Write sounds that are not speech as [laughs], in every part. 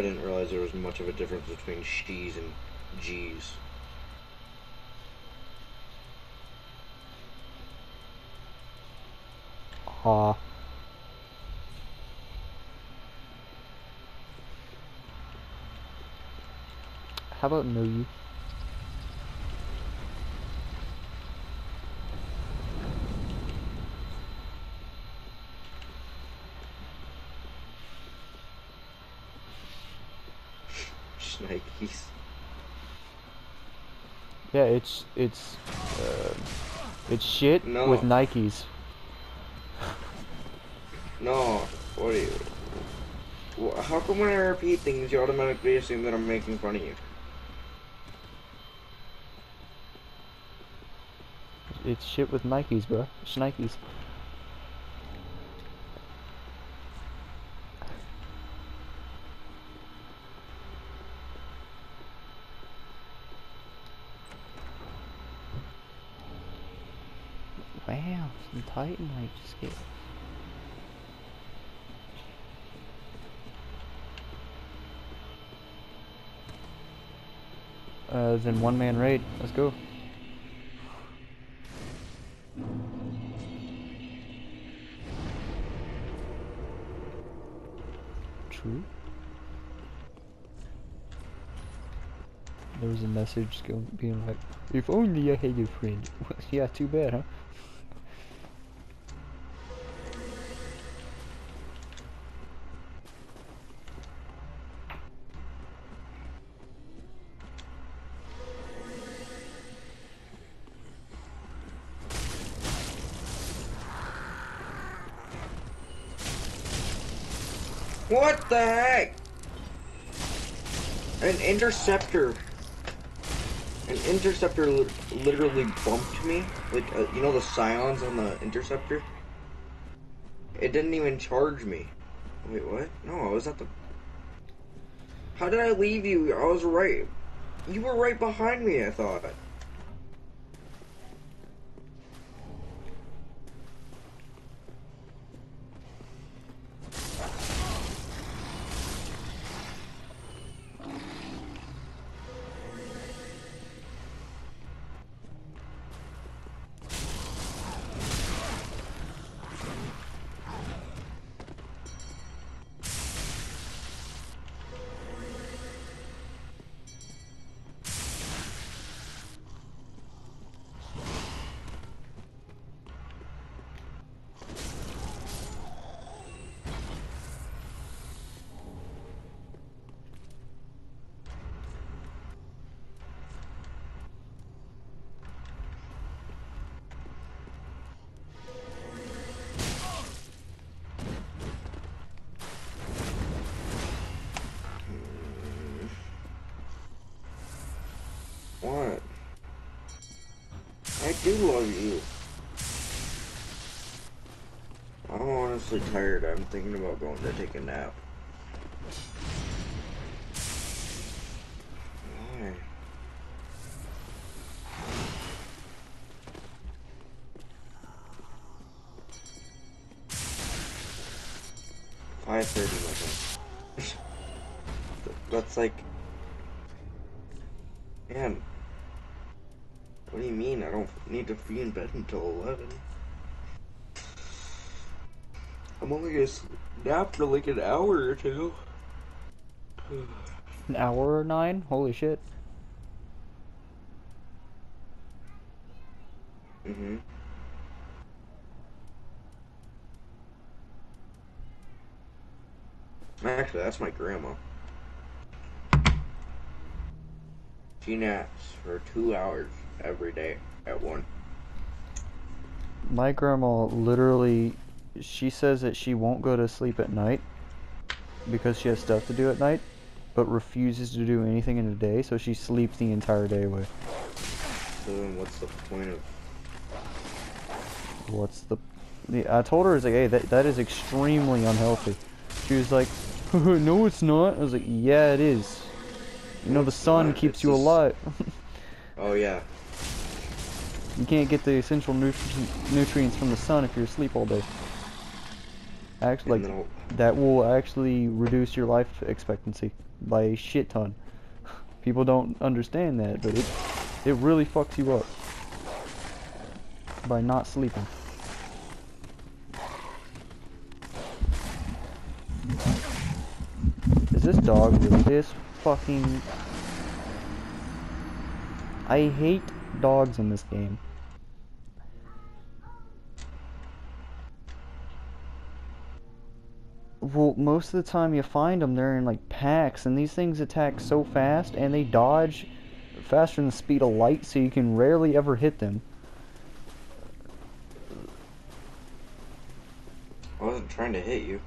I didn't realize there was much of a difference between she's and G's. Aw. How about no you? Nikes. Yeah, it's it's uh, it's shit No. with Nikes. No, what are you? How come when I repeat things, you automatically assume that I'm making fun of you? It's shit with Nikes, bro. Schnikes. Wow, some Titanite just get. Uh, then one man raid. Let's go. True. There was a message going, being like, "If only I had a friend." [laughs] yeah, too bad, huh? What the heck? An interceptor. An interceptor li- literally bumped me. Like, uh, you know the scions on the interceptor? It didn't even charge me. Wait, what? No, I was at the. How did I leave you? I was right. You were right behind me, I thought. Do love you. I'm honestly tired. I'm thinking about going to take a nap. Why? Five thirty, [laughs] That's like, man. What do you mean? I don't need to be in bed until eleven. I'm only gonna nap for like an hour or two. An hour or nine? Holy shit. Mm-hmm. Actually, that's my grandma. She naps for two hours every day at one. My grandma literally, she says that she won't go to sleep at night because she has stuff to do at night, but refuses to do anything in the day, so she sleeps the entire day away. So then, what's the point of? What's the... the I told her, I was like, hey, that, that is extremely unhealthy. She was like, [laughs] no it's not. I was like, yeah it is. You know the sun keeps you alive. [laughs] Oh yeah. You can't get the essential nutri nutrients from the sun if you're asleep all day. Actually, like that will actually reduce your life expectancy by a shit ton. People don't understand that, but it it really fucks you up by not sleeping. Is this dog really this fucking I hate dogs in this game. Well, most of the time you find them, they're in like packs, and these things attack so fast, and they dodge faster than the speed of light, so you can rarely ever hit them. I wasn't trying to hit you.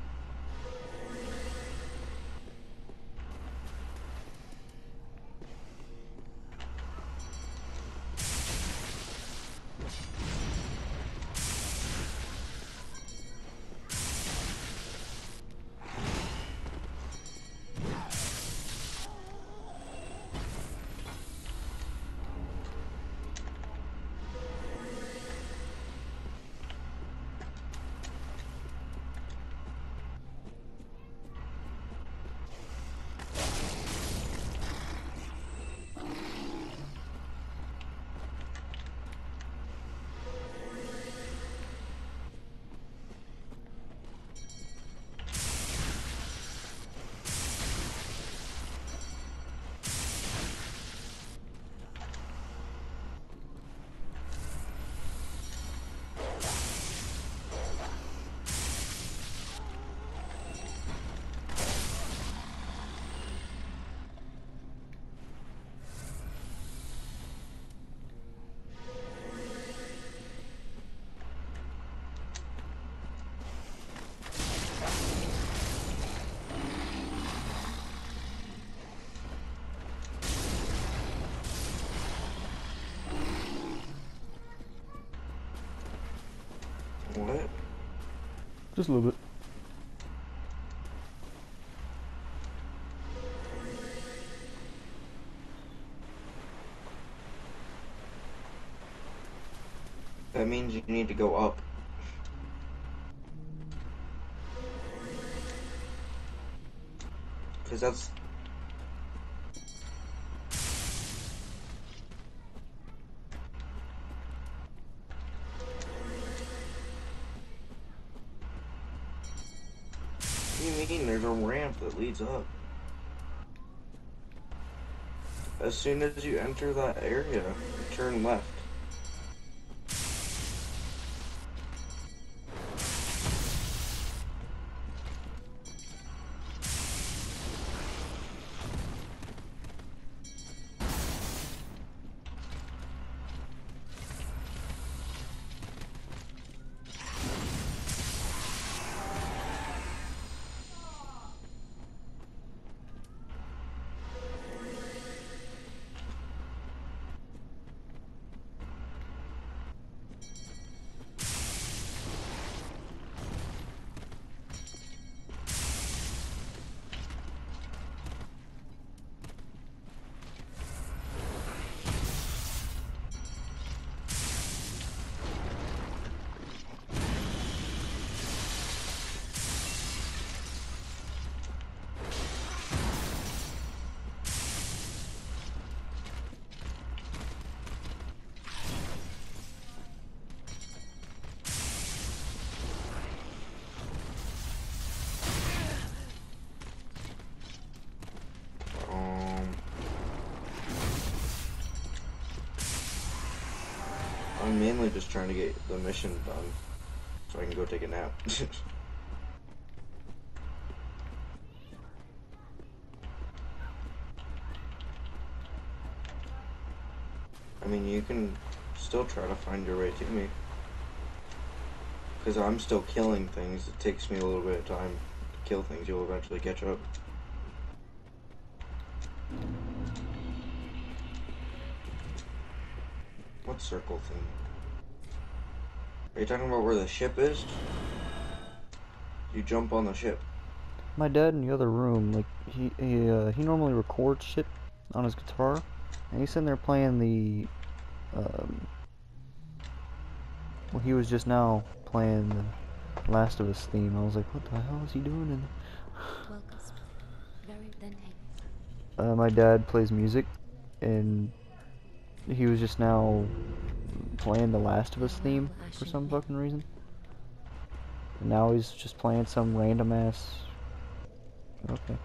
Just a little bit. That means you need to go up. Cause that's leads up? As soon as you enter that area, turn left. I'm mainly just trying to get the mission done so I can go take a nap. [laughs] I mean, you can still try to find your way to me. Because I'm still killing things. It takes me a little bit of time to kill things. You'll eventually catch up. What circle thing? Are you talking about where the ship is? You jump on the ship. My dad in the other room, like he he uh, he normally records shit on his guitar, and he's sitting there playing the. Um, well, he was just now playing the Last of Us theme. I was like, what the hell is he doing? in Welcome. Very then uh, my dad plays music, and he was just now playing the Last of Us theme for some fucking reason. And now he's just playing some random ass. Okay.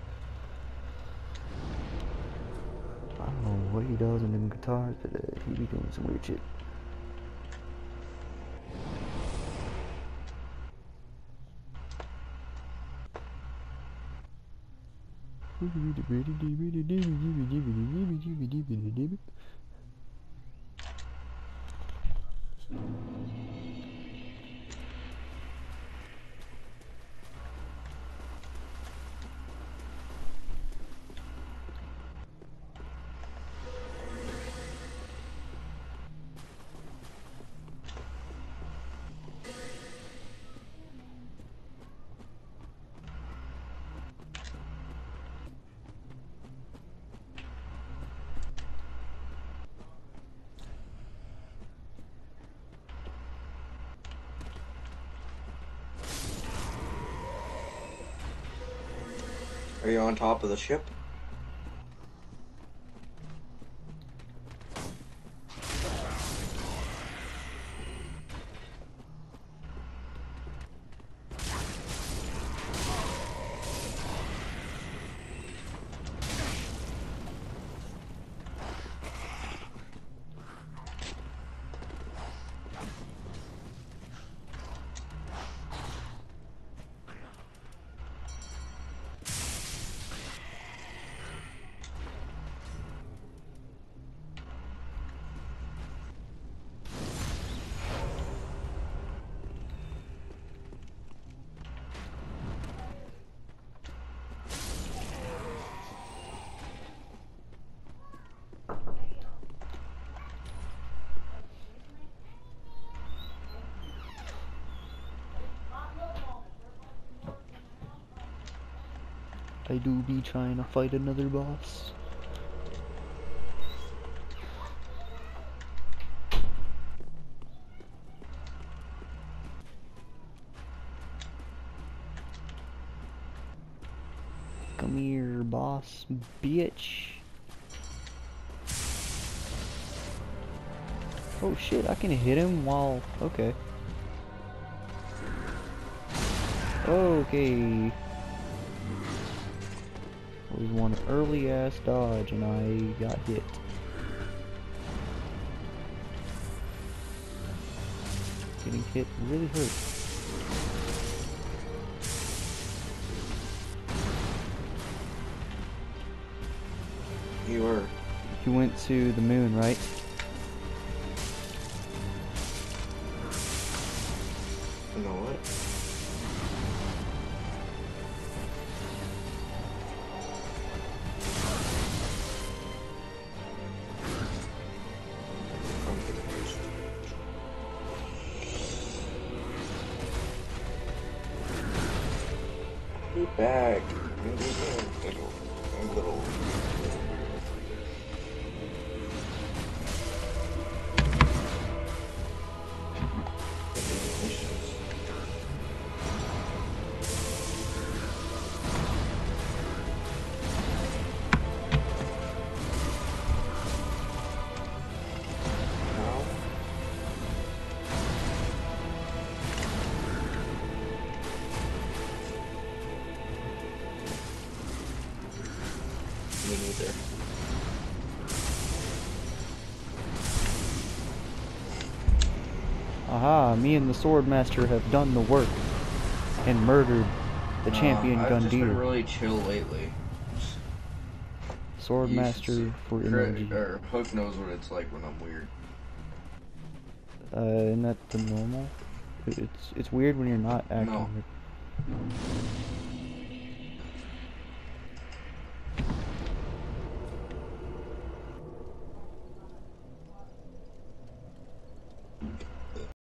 I don't know what he does in them guitars, but uh, he be doing some weird shit. [laughs] Are you on top of the ship? I do be trying to fight another boss. Come here, boss, bitch. Oh shit, I can hit him while... Okay. Okay. It was one early ass dodge and I got hit. Getting hit really hurt. You were. You went to the moon, right? Back. Little. Little. Aha, me and the Swordmaster have done the work and murdered the champion Uh, I've just been really chill lately. Swordmaster for energy. or Hook knows what it's like when I'm weird. Uh, isn't that the normal? It's it's weird when you're not acting. No.